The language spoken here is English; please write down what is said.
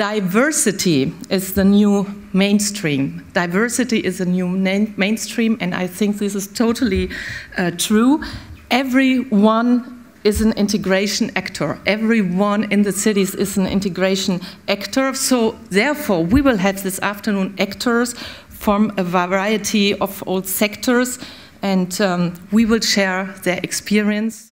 diversity is the new mainstream. Diversity is a new mainstream, and I think this is totally uh, true. Everyone is an integration actor. Everyone in the cities is an integration actor. So therefore, we will have this afternoon actors from a variety of all sectors, and um, we will share their experience.